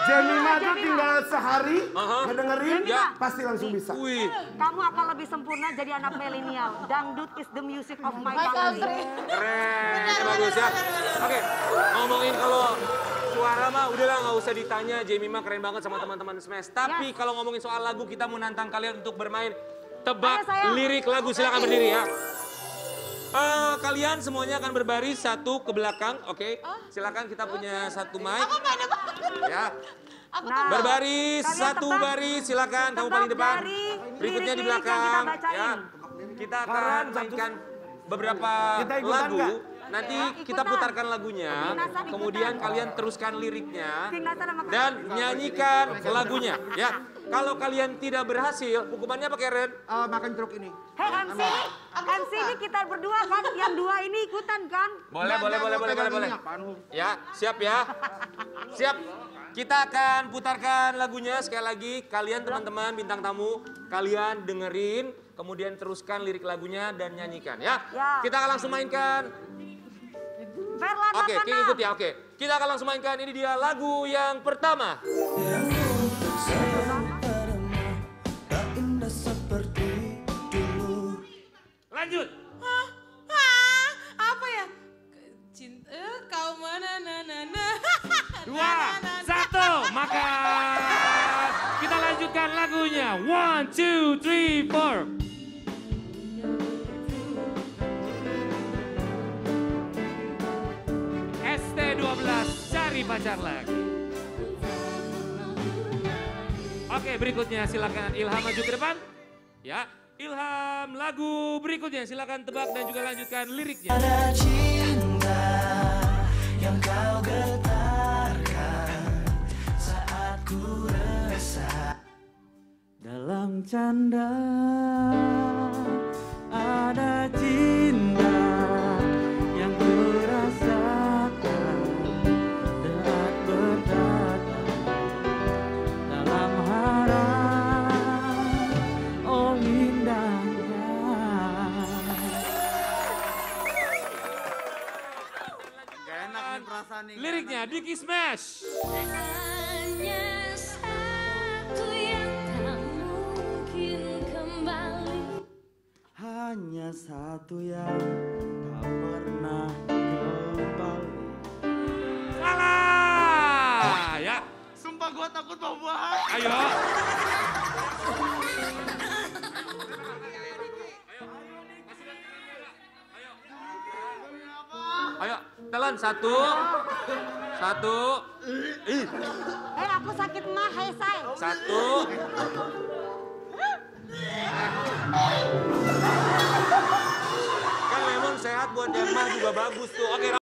Jemima tuh tinggal sehari ngedengerin, Ya. pasti langsung bisa. Wih, Kamu akan lebih sempurna jadi anak milenial. Dangdut is the music of my My country. keren. Bagus ya. Oke, ngomongin kalau suara mah udahlah nggak usah ditanya. Jamie mah keren banget sama teman-teman Smash. Tapi Yes. kalau ngomongin soal lagu, kita mau nantang kalian untuk bermain tebak Ayo, lirik lagu. Silakan berdiri ya. Eh, kalian semuanya akan berbaris satu ke belakang, oke? Silakan kita punya satu mic. Aku Ya, Aku Nah, berbaris kalian satu tebak- baris. Silakan kamu paling depan. dari Berikutnya di belakang. kita. Ya, kita akan mainkan beberapa lagu. nggak? Nanti Ya, kita putarkan lagunya. Ikutan, ikutan. Kemudian kalian teruskan liriknya dan nyanyikan lagunya. Ya, kalau kalian tidak berhasil, hukumannya apa Karen? Eh, makan jeruk ini. Hei MC, MC ini kita berdua kan, yang dua ini ikutan kan? Boleh, boleh, boleh, boleh, boleh, boleh. Ya, siap ya. Siap. Kita akan putarkan lagunya sekali lagi. Kalian teman-teman bintang tamu, kalian dengerin, kemudian teruskan lirik lagunya dan nyanyikan ya. Ya. Kita akan langsung mainkan. Verlana Oke, King mana? ikut ya, oke. Kita akan langsung mainkan ini dia lagu yang pertama. Lanjut. Hah? Hah? Apa ya? Cinta eh, kau mana na na na. Dua, satu, maka kita lanjutkan lagunya. One, two, three, four. Cari pacar lagi. Oke, berikutnya silakan Ilham maju ke depan. Ya, Ilham lagu berikutnya silakan tebak dan juga lanjutkan liriknya. Ada cinta yang kau getarkan saat ku resah Dalam canda nih. Liriknya Diki Smash. Hanya satu yang tak mungkin kembali Hanya satu yang tak pernah kembali Salah. Ya, Sumpah gua takut bau buahan. ayo. Ayo, telan satu, satu, ih, Eh aku sakit mah, hei say. satu. Kan lemon sehat buat mah juga bagus tuh. Oke,